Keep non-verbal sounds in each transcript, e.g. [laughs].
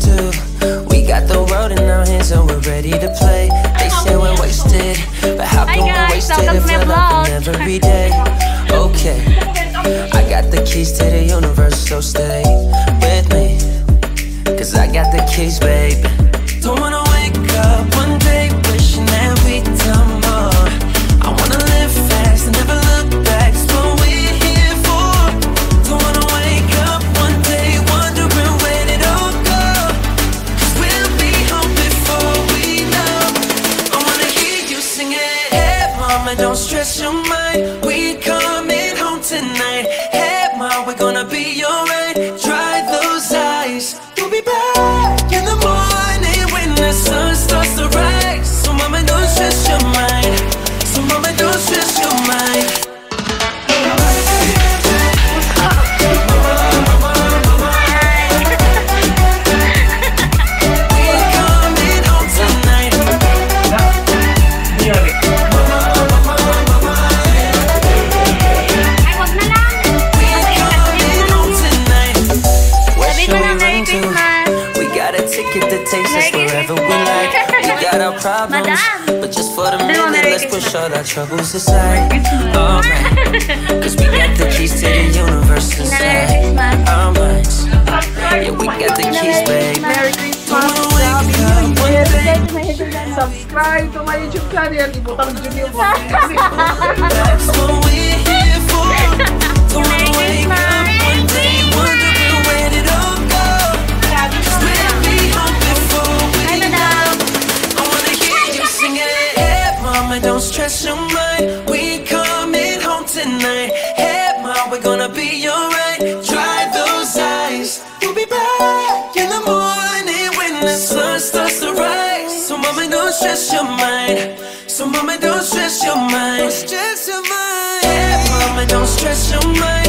too. We got the world in our hands and we're ready to play. They say we're wasted, but how come we're guys, wasted welcome if we're loving every day? Okay, I got the keys to the universe, so stay with me. Cause I got the keys, babe. Mama, don't stress your mind. We coming home tonight. Takes us wherever we like. We [laughs] got our problems, but just for the minute, let's push all our troubles aside. [laughs] Oh, Alright, cause we got the keys to the universe inside our minds. Yeah, we got the keys, babe. Merry Don't Christmas! wanna wake up one day. Subscribe to my YouTube channel. Ibutang Junior Hey, mom, we're gonna be alright. Dry those eyes. We'll be back in the morning when the sun starts to rise. So, mama, don't stress your mind. So, mama, don't stress your mind. Don't stress your mind. Hey, mama, don't stress your mind.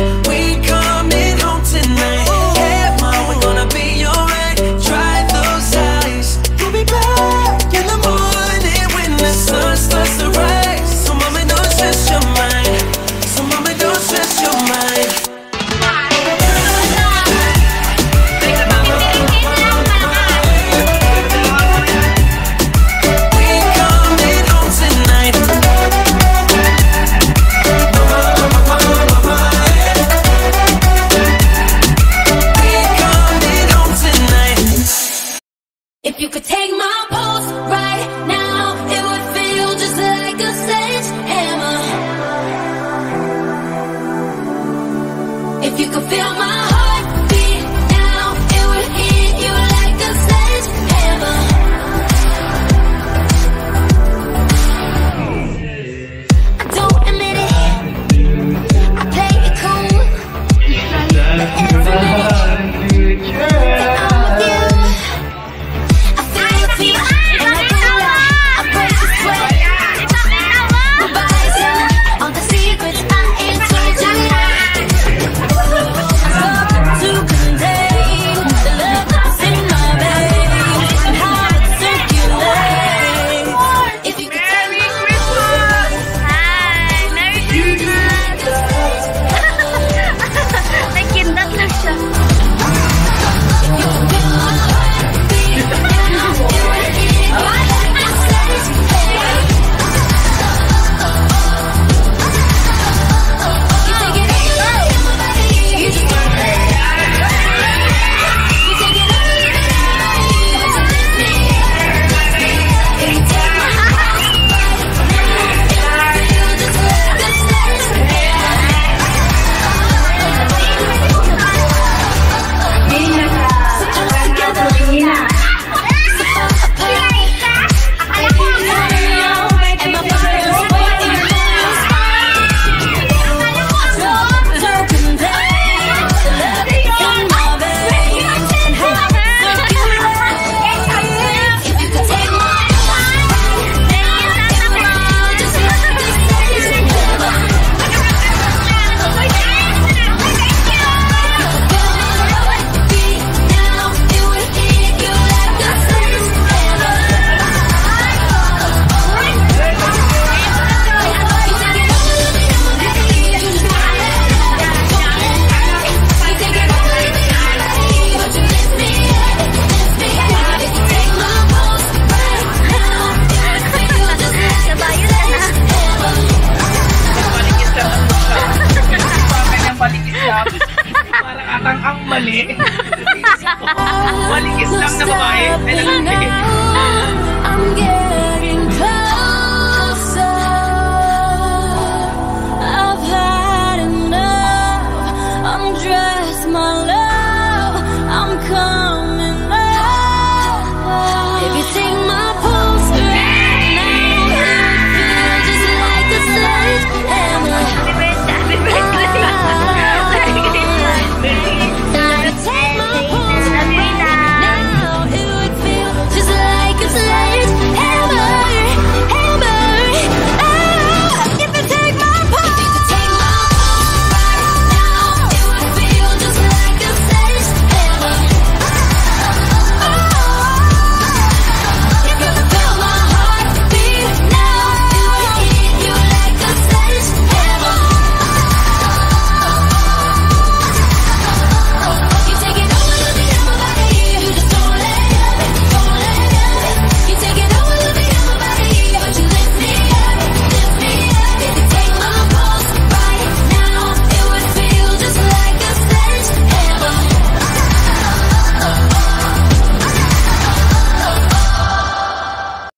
If you could take my pulse right now, it would feel just like mali. [laughs] Maligis lang na babae. Ay, lalaki.